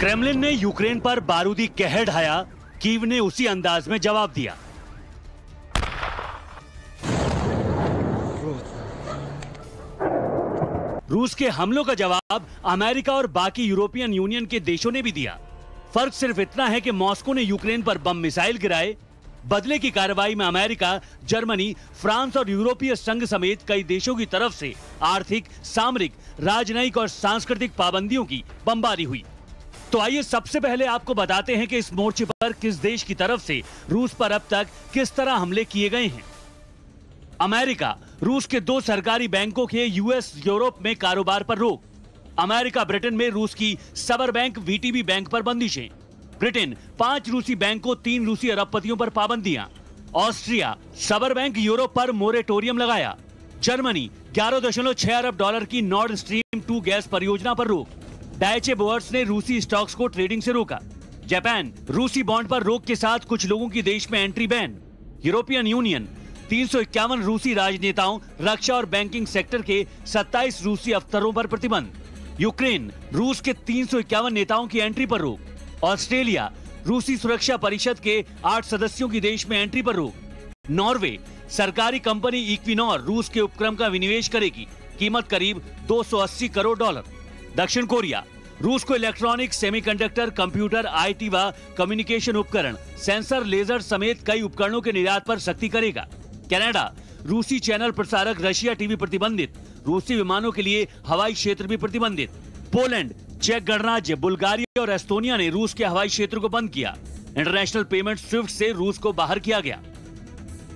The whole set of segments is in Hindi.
क्रेमलिन ने यूक्रेन पर बारूदी कहर ढाया। कीव ने उसी अंदाज में जवाब दिया। रूस के हमलों का जवाब अमेरिका और बाकी यूरोपियन यूनियन के देशों ने भी दिया। फ़र्क सिर्फ़ इतना है कि मॉस्को ने यूक्रेन पर बम मिसाइल गिराए। बदले की कार्रवाई में अमेरिका, जर्मनी, फ्रांस और यूरोपीय संघ समेत कई देशों की तरफ़ से आर्थिक, सामरिक, राजनयिक और सांस्कृतिक पाबंदियों की बमबारी हुई। तो आइए सबसे पहले आपको बताते हैं कि इस मोर्चे पर किस देश की तरफ़ से रूस पर अब तक किस तरह हमले किए गए हैं। अमेरिका, रूस के दो सरकारी बैंकों के यूएस, यूरोप में कारोबार पर रोक। अमेरिका, ब्रिटेन में रूस की सबर बैंक, वीटीबी बैंक पर बंदिशें ब्रिटेन, पाँच रूसी बैंकों, तीन रूसी अरबपतियों पर पाबंदियाँ। ऑस्ट्रिया, सबर बैंक यूरोप पर मोरेटोरियम लगाया। जर्मनी, ग्यारह दशमलव छह अरब डॉलर की नॉर्थ स्ट्रीम टू गैस परियोजना पर रोक। डायचे बोअर्स ने रूसी स्टॉक्स को ट्रेडिंग से रोका। जापान रूसी बॉन्ड पर रोक के साथ कुछ लोगों की देश में एंट्री बैन यूरोपियन यूनियन तीन सौ इक्यावन रूसी राजनेताओं, रक्षा और बैंकिंग सेक्टर के 27 रूसी अफसरों पर प्रतिबंध। यूक्रेन रूस के तीन सौ इक्यावन नेताओं की एंट्री पर रोक। ऑस्ट्रेलिया रूसी सुरक्षा परिषद के आठ सदस्यों की देश में एंट्री पर रोक। नॉर्वे सरकारी कंपनी इक्विनोर रूस के उपक्रम का विनिवेश करेगी। कीमत करीब 280 करोड़ डॉलर दक्षिण कोरिया रूस को इलेक्ट्रॉनिक सेमीकंडक्टर, कंप्यूटर आईटी व कम्युनिकेशन उपकरण सेंसर लेजर समेत कई उपकरणों के निर्यात पर सख्ती करेगा। कनाडा रूसी चैनल प्रसारक रशिया टीवी प्रतिबंधित रूसी विमानों के लिए हवाई क्षेत्र भी प्रतिबंधित। पोलैंड चेक गणराज्य बुल्गारिया और एस्टोनिया ने रूस के हवाई क्षेत्र को बंद किया। इंटरनेशनल पेमेंट स्विफ्ट से रूस को बाहर किया गया।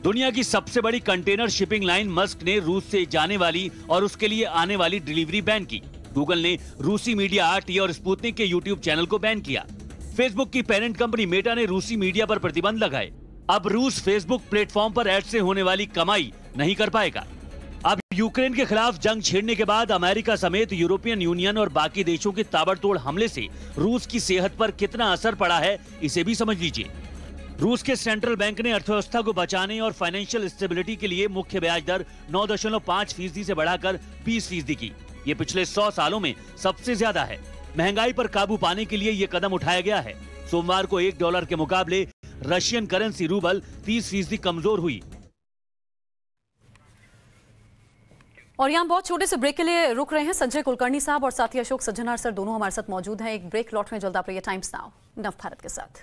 दुनिया की सबसे बड़ी कंटेनर शिपिंग लाइन मस्क ने रूस से जाने वाली और उसके लिए आने वाली डिलीवरी बैन की। गूगल ने रूसी मीडिया आरटी और स्पुतनिक के यूट्यूब चैनल को बैन किया। फेसबुक की पेरेंट कंपनी मेटा ने रूसी मीडिया पर प्रतिबंध लगाए। अब रूस फेसबुक प्लेटफॉर्म पर एड से होने वाली कमाई नहीं कर पाएगा। अब यूक्रेन के खिलाफ जंग छेड़ने के बाद अमेरिका समेत यूरोपियन यूनियन और बाकी देशों के ताबड़तोड़ हमले से रूस की सेहत पर कितना असर पड़ा है, इसे भी समझ लीजिए। रूस के सेंट्रल बैंक ने अर्थव्यवस्था को बचाने और फाइनेंशियल स्टेबिलिटी के लिए मुख्य ब्याज दर 9.5 फ़ीसदी से बढ़ाकर 20 फ़ीसदी की। ये पिछले 100 सालों में सबसे ज़्यादा है। महँगाई पर काबू पाने के लिए ये कदम उठाया गया है। सोमवार को एक डॉलर के मुकाबले रशियन करेंसी रूबल 30 फ़ीसदी कमज़ोर हुई। और यहाँ बहुत छोटे से ब्रेक के लिए रुक रहे हैं संजय कुलकर्णी साहब और साथी अशोक सज्जनार सर दोनों हमारे साथ मौजूद हैं। एक ब्रेक, लौट में जल्द आप टाइम्स नाउ, नव भारत के साथ।